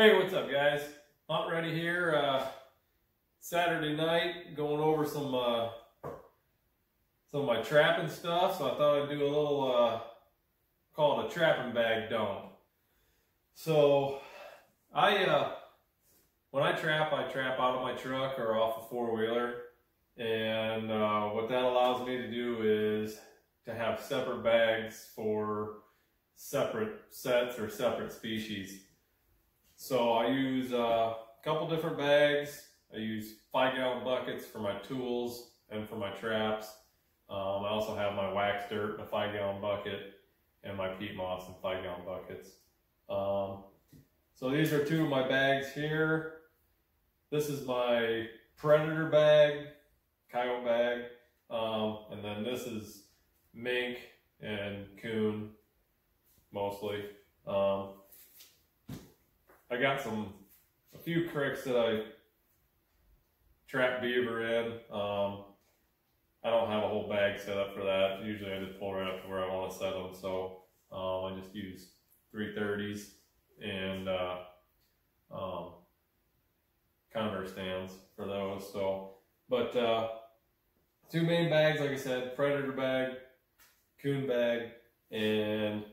Hey, what's up guys? Hunt ready here. Uh, Saturday night, going over some uh, some of my trapping stuff. So I thought I'd do a little, uh, call it a trapping bag dump. So I, uh, when I trap, I trap out of my truck or off a four wheeler. And uh, what that allows me to do is to have separate bags for separate sets or separate species. So I use uh, a couple different bags. I use five gallon buckets for my tools and for my traps. Um, I also have my wax dirt in a five gallon bucket and my peat moss in five gallon buckets. Um, so these are two of my bags here. This is my predator bag, coyote bag, um, and then this is mink and coon mostly. Um, I got some, a few cricks that I trap beaver in. Um, I don't have a whole bag set up for that. Usually I just pull right up to where I want to set them. So um, I just use 330s and uh, um, counter stands for those. So, but uh, two main bags, like I said, predator bag, coon bag, and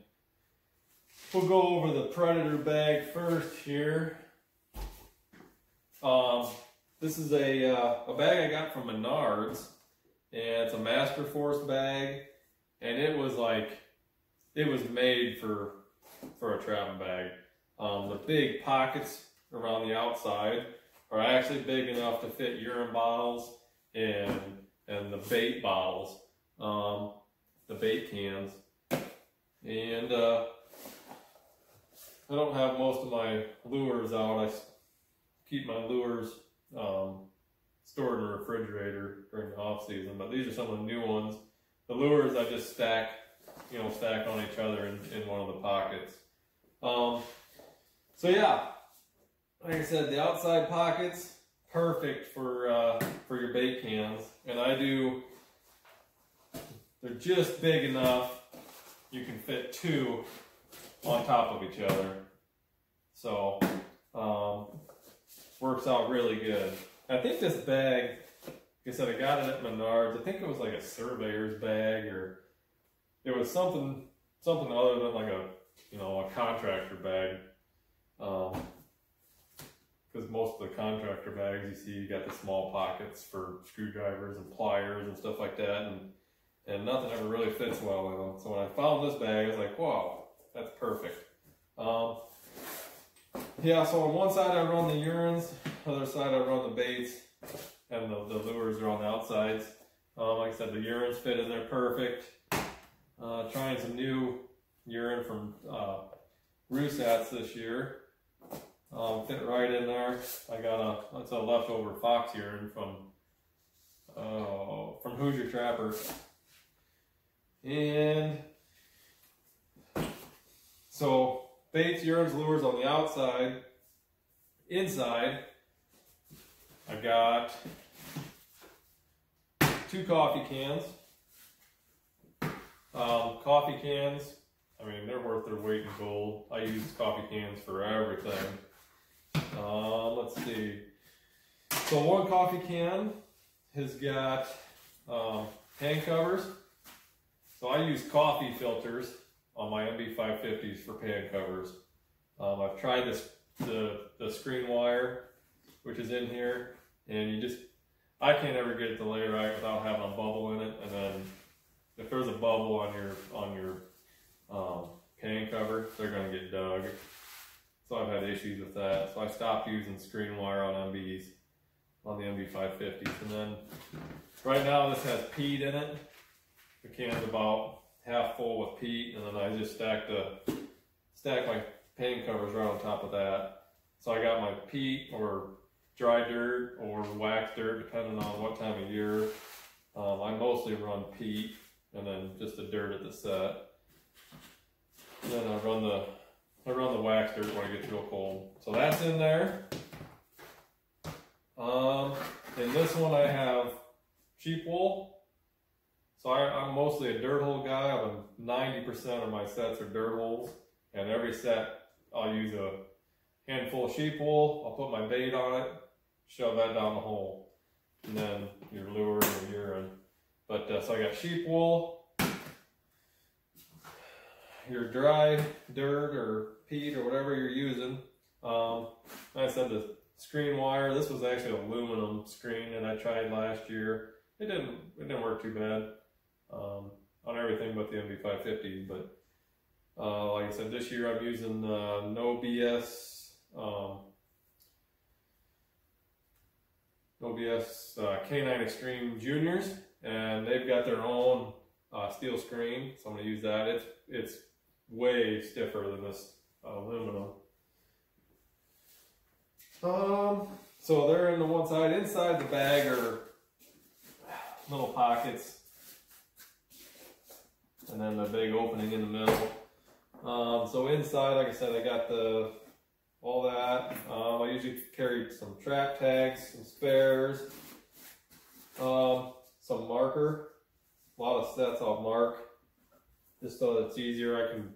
We'll go over the Predator bag first here. Um, this is a, uh, a bag I got from Menards, and it's a Master Force bag, and it was like, it was made for, for a traveling bag. Um, the big pockets around the outside are actually big enough to fit urine bottles and, and the bait bottles, um, the bait cans. And uh, I don't have most of my lures out. I keep my lures um, stored in the refrigerator during the off season, but these are some of the new ones. The lures I just stack, you know, stack on each other in, in one of the pockets. Um, so yeah, like I said, the outside pockets, perfect for, uh, for your bait cans. And I do, they're just big enough you can fit two on top of each other. So, um, works out really good. I think this bag, like I said, I got it at Menards. I think it was like a surveyor's bag or it was something, something other than like a, you know, a contractor bag. Um, because most of the contractor bags you see, you got the small pockets for screwdrivers and pliers and stuff like that, and and nothing ever really fits well in them. So when I found this bag, I was like, wow, that's perfect. Um, yeah, so on one side I run the urines, other side I run the baits, and the, the lures are on the outsides. Um, like I said, the urines fit in there perfect. Uh, trying some new urine from uh, Rusats this year. Um, fit right in there. I got a, that's a leftover fox urine from, uh, from Hoosier Trapper. And so baits, urines, lures on the outside. Inside, I've got two coffee cans. Um, coffee cans, I mean, they're worth their weight in gold. I use coffee cans for everything. Uh, let's see. So one coffee can has got um, hand covers. So I use coffee filters on my MB550s for pan covers. Um, I've tried this the, the screen wire, which is in here, and you just, I can't ever get it to lay right without having a bubble in it, and then if there's a bubble on your, on your um, pan cover, they're gonna get dug. So I've had issues with that. So I stopped using screen wire on MBs, on the MB550s. And then right now this has peat in it. The can's about half full with peat, and then I just stack the stack my pan covers right on top of that. So I got my peat or dry dirt or wax dirt, depending on what time of year. Um, I mostly run peat and then just the dirt at the set. And then I run the I run the wax dirt when it gets real cold. So that's in there. Um, in this one I have sheep wool so I, am mostly a dirt hole guy. I'm 90% of my sets are dirt holes. And every set I'll use a handful of sheep wool. I'll put my bait on it, shove that down the hole, and then your lure and your urine. But uh, so I got sheep wool, your dry dirt or peat or whatever you're using. Um, I said the screen wire. This was actually aluminum screen that I tried last year. It didn't it didn't work too bad um, on everything but the MB550. But uh, like I said, this year I'm using uh, no BS um, no BS uh, K9 Extreme Juniors, and they've got their own uh, steel screen. So I'm gonna use that. It's it's way stiffer than this aluminum. Um, so they're in the one side. Inside the bag are little pockets. And then the big opening in the middle. Um, so inside, like I said, I got the all that. Um, I usually carry some trap tags, some spares, um, some marker. A lot of sets I'll mark just so it's easier. I can,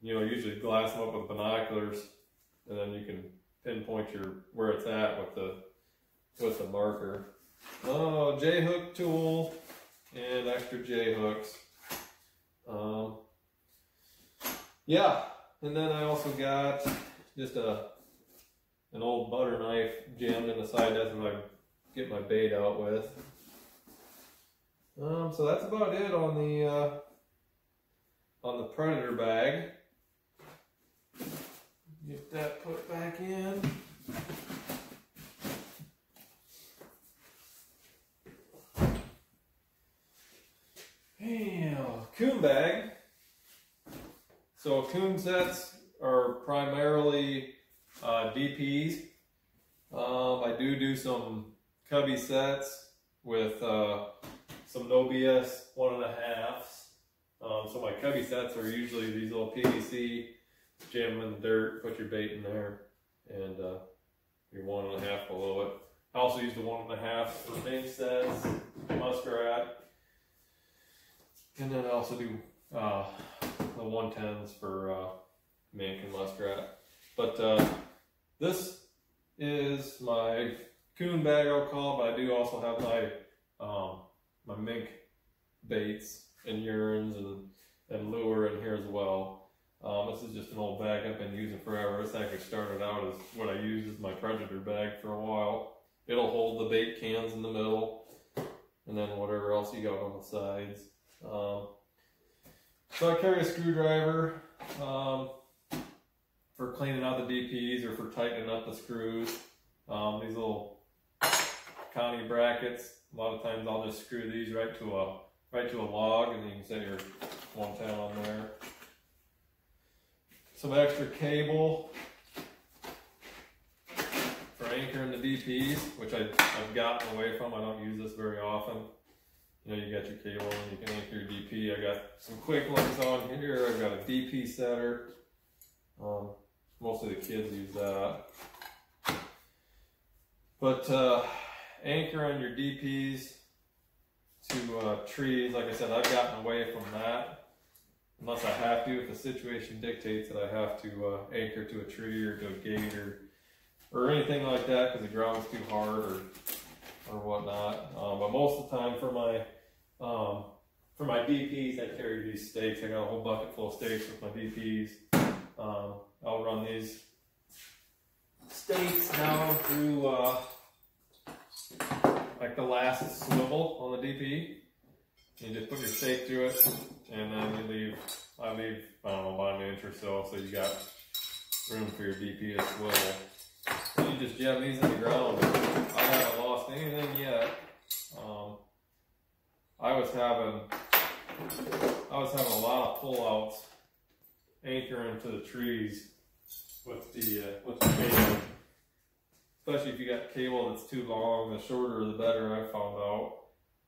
you know, usually glass them up with binoculars, and then you can pinpoint your where it's at with the with the marker. Oh, J hook tool and extra J hooks. Um, yeah, and then I also got just a an old butter knife jammed in the side. That's what I get my bait out with. Um, so that's about it on the uh, on the predator bag. Get that put back in. And coon bag. So coon sets are primarily uh, DPs. Um, I do do some cubby sets with uh, some no BS one and a halfs. Um, so my cubby sets are usually these little PVC jam in the dirt, put your bait in there, and uh, your one and a half below it. I also use the one and a half for mink sets, muskrat, and then I also do uh, the 110s for uh, mink and muskrat. But uh, this is my coon bag, I'll call, but I do also have my um, my mink baits and urines and, and lure in here as well. Um, this is just an old bag I've been using forever. This actually started out as what I used as my predator bag for a while. It'll hold the bait cans in the middle and then whatever else you got on the sides. Um, so I carry a screwdriver um, for cleaning out the DPs or for tightening up the screws. Um, these little Connie brackets, a lot of times I'll just screw these right to a right to a log and then you can set your 110 on there. Some extra cable for anchoring the DPs, which I, I've gotten away from. I don't use this very often. You know, you got your cable and you can anchor your DP. I got some quick links on here. I've got a DP setter. Um, most of the kids use that. But uh, on your DPs to uh, trees, like I said, I've gotten away from that. Unless I have to, if the situation dictates that I have to uh, anchor to a tree or to a gate or, or anything like that because the ground's too hard or or whatnot. Um, but most of the time for my um, for my DPs, I carry these stakes. I got a whole bucket full of stakes with my DPs. Um, I'll run these stakes down through uh, like the last swivel on the DP. You just put your stake through it, and then you leave. I leave I don't know about an inch or so, so you got room for your DP to swivel. Just jam these in the ground. I haven't lost anything yet. Um, I was having I was having a lot of pullouts anchoring to the trees with the uh, with the cable. Especially if you got cable that's too long, the shorter the better. I found out.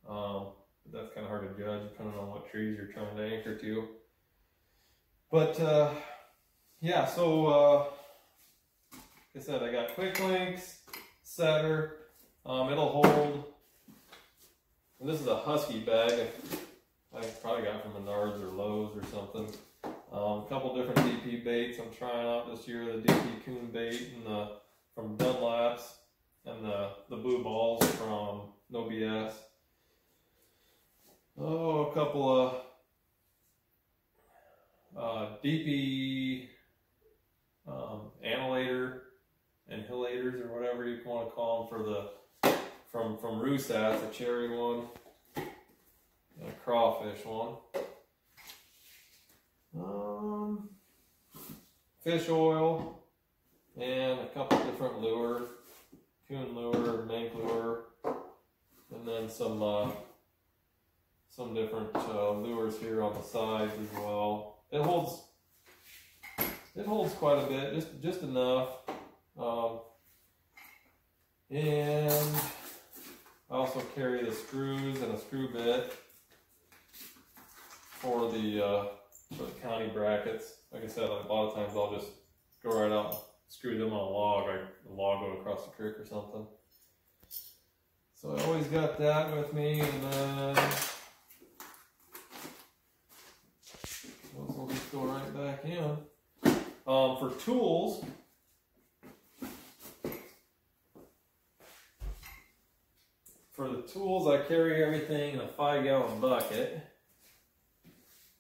Um, that's kind of hard to judge depending on what trees you're trying to anchor to. But uh, yeah, so uh, I said, I got quick links, setter. Um, it'll hold. And this is a husky bag. I probably got from Menards or Lowe's or something. Um, a couple different DP baits I'm trying out this year. The DP coon bait and the from Dunlap's and the the blue balls from No BS. Oh, a couple of uh, DP um, annihilator and hillators or whatever you want to call them for the from from Rusats, a cherry one and a crawfish one. Um, fish oil and a couple different lure, coon lure, mink lure, and then some uh, some different uh, lures here on the sides as well. It holds it holds quite a bit, just just enough. Um, and I also carry the screws and a screw bit for the uh, for the county brackets. Like I said, a lot of times I'll just go right out and screw them on a log, like a log going across the creek or something. So I always got that with me, and then those will just go right back in. Um, for tools, for the tools, I carry everything in a five gallon bucket.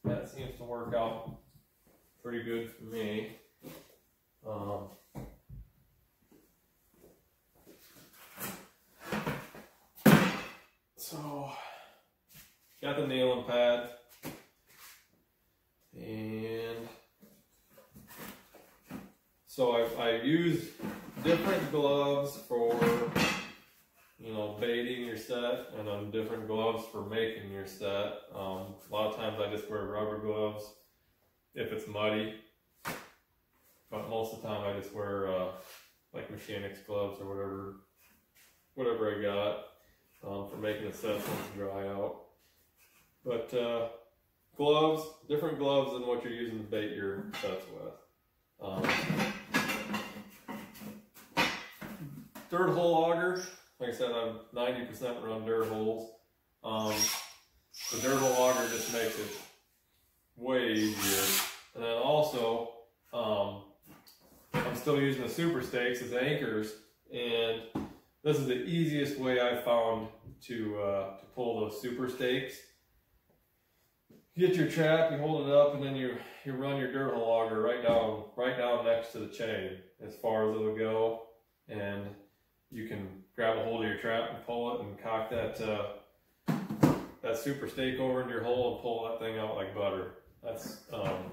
That seems to work out pretty good for me. Um, so, got the nailing pad. And so I, I use different gloves for you know, baiting your set and then different gloves for making your set. Um, a lot of times I just wear rubber gloves if it's muddy, but most of the time I just wear uh, like mechanics gloves or whatever, whatever I got um, for making the set once dry out. But uh, gloves, different gloves than what you're using to bait your sets with. Um, dirt hole auger. Like I said, I'm 90% run dirt holes. Um, the dirt hole auger just makes it way easier. And then also, um, I'm still using the super stakes as anchors, and this is the easiest way I've found to uh, to pull those super stakes. You get your trap, you hold it up, and then you you run your dirt hole auger right down right down next to the chain as far as it'll go, and you can grab a hold of your trap and pull it and cock that uh, that super stake over into your hole and pull that thing out like butter. That's um,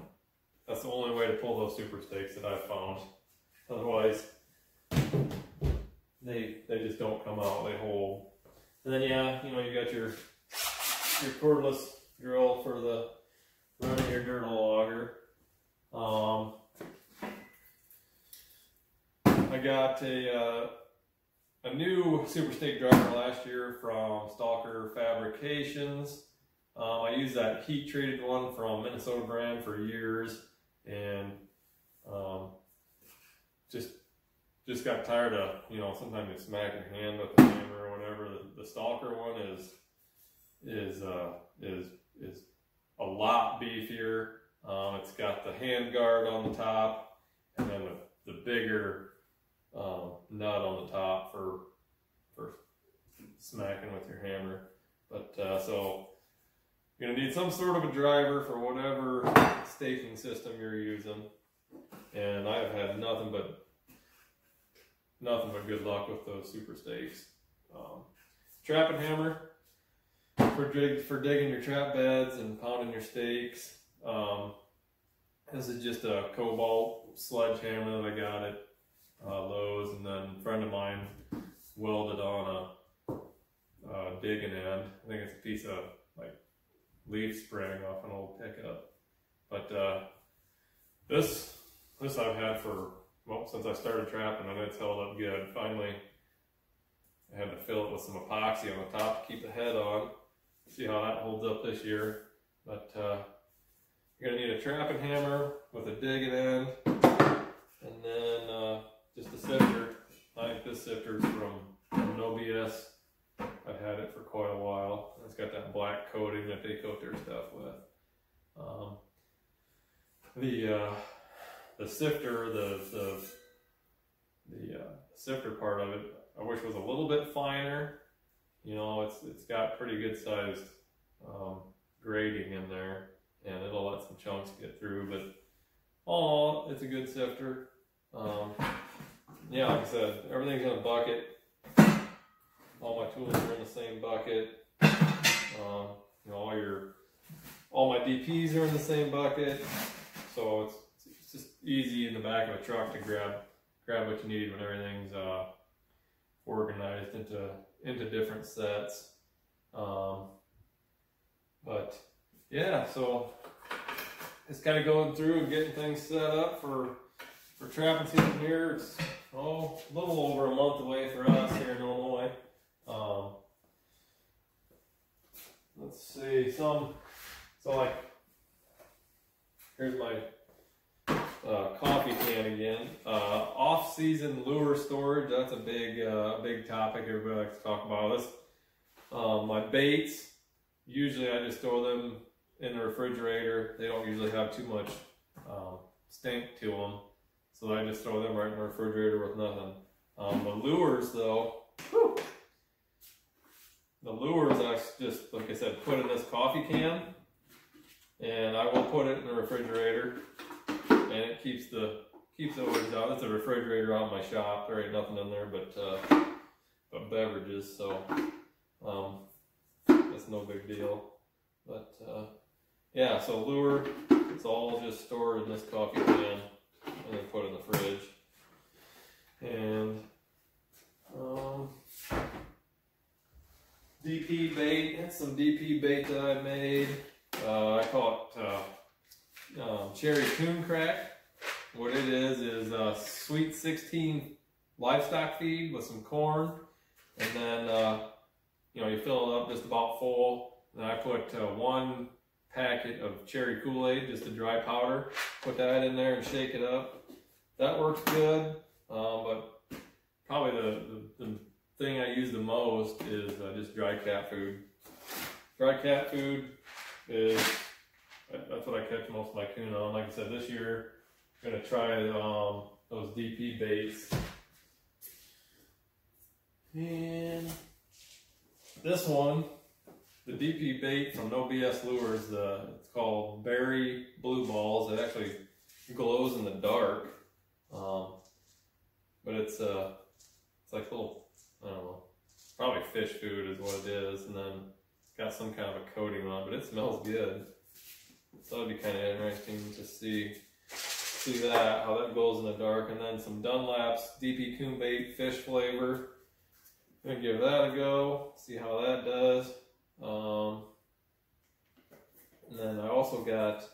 that's the only way to pull those super stakes that I've found. Otherwise, they they just don't come out. They hold. And then yeah, you know you got your your cordless drill for the running your dirt auger. Um, I got a uh, a new super stake driver last year from Stalker Fabrications. Um, I used that heat treated one from Minnesota brand for years and um, just just got tired of, you know, sometimes you smack your hand with the hammer or whatever. The, the Stalker one is is uh, is is a lot beefier. Um, it's got the hand guard on the top and then the, the bigger um, nut on the top for for smacking with your hammer. But uh, so you're gonna need some sort of a driver for whatever staking system you're using. And I've had nothing but nothing but good luck with those super stakes. Um, trap and hammer for dig for digging your trap beds and pounding your stakes. Um, this is just a Kobalt sledgehammer that I got at uh, Lowe's, and then a friend of mine welded on a uh, digging end. I think it's a piece of like leaf spring off an old pickup. But uh, this this I've had for well since I started trapping, and it's held up good. Finally, I had to fill it with some epoxy on the top to keep the head on. See how that holds up this year. But uh, you're gonna need a trapping hammer with a digging end, and then uh, just a sifter. I think this sifter from, from No. I've had it for quite a while. It's got that black coating that they coat their stuff with. Um, the uh, the sifter, the the the uh, sifter part of it, I wish was a little bit finer. You know, it's it's got pretty good sized um, grading in there, and it'll let some chunks get through. But all it's a good sifter. Um, yeah, like I said, everything's in a bucket. All my tools are in the same bucket. Um, you know, all your all my DPs are in the same bucket, so it's, it's just easy in the back of a truck to grab grab what you need when everything's uh, organized into into different sets. Um, but yeah, so it's kind of going through and getting things set up for for trapping season here. It's oh a little over a month away for us here in Illinois. Um, let's see some so like here's my uh, coffee can again. Uh, off-season lure storage, that's a big, uh, big topic everybody likes to talk about. This, um, my baits, usually I just throw them in the refrigerator. They don't usually have too much um, stink to them. So I just throw them right in the refrigerator with nothing. Um, the lures though, whew, the lures I just, like I said, put in this coffee can and I will put it in the refrigerator and it keeps the keeps the out. It's a refrigerator out my shop. There ain't nothing in there but uh, but beverages, so um, that's no big deal. But uh, yeah, so lure, it's all just stored in this coffee can and then put in the fridge. And um, DP bait, and some DP bait that I made. Uh, I call it uh, um, cherry coon crack. What it is is sweet 16 livestock feed with some corn, and then uh, you know you fill it up just about full. And I put uh, one packet of cherry Kool-Aid, just a dry powder. Put that in there and shake it up. That works good, um, but probably the, the, the, thing I use the most is uh, just dry cat food. Dry cat food is that's what I catch most of my coon on. Like I said, this year I'm gonna try um, those DP baits. And this one, the DP bait from No BS Lures, uh, it's called Berry Blue Balls. It actually glows in the dark, um, but it's uh, it's like little, I don't know, probably fish food is what it is, and then got some kind of a coating on, but it smells good. So that'd be kind of interesting to see see that, how that goes in the dark. And then some Dunlap's DP Coon Bait fish flavor. I'm gonna give that a go, see how that does. Um, and then I also got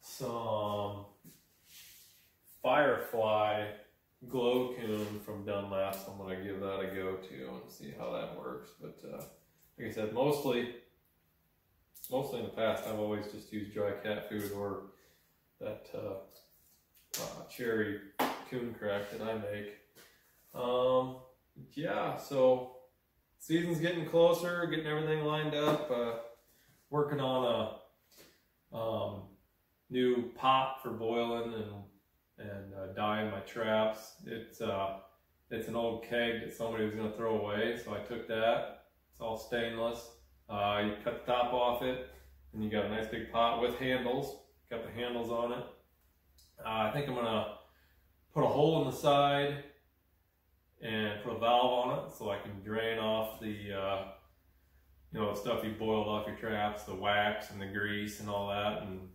some Firefly Glow Coon from Dunlap. So I'm gonna give that a go too and see how that works. But uh, like I said, mostly, mostly in the past, I've always just used dry cat food or that uh, uh, cherry coon crack that I make. Um, yeah, so season's getting closer, getting everything lined up. Uh, working on a um, new pot for boiling and and uh, dyeing my traps. It's uh, it's an old keg that somebody was going to throw away, so I took that it's all stainless. Uh, you cut the top off it, and you got a nice big pot with handles. Got the handles on it. Uh, I think I'm gonna put a hole in the side and put a valve on it so I can drain off the uh, you know the stuff you boiled off your traps, the wax and the grease and all that, and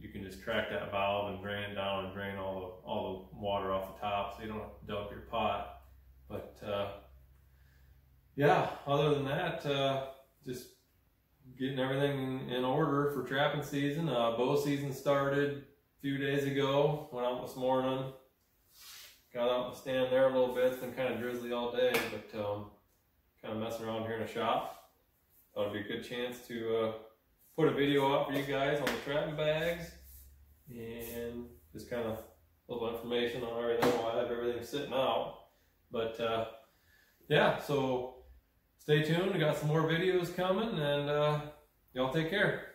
you can just crack that valve and drain it down and drain all the all the water off the top so you don't have to dump your pot. But uh, yeah, other than that, uh, just getting everything in order for trapping season. Uh, bow season started a few days ago. Went out this morning. Got out and stand there a little bit. It's been kind of drizzly all day, but um, kind of messing around here in the shop. Thought it'd be a good chance to uh, put a video out for you guys on the trapping bags and just kind of a little information on everything while I have everything sitting out. But uh, yeah, so stay tuned. We got some more videos coming, and uh, y'all take care.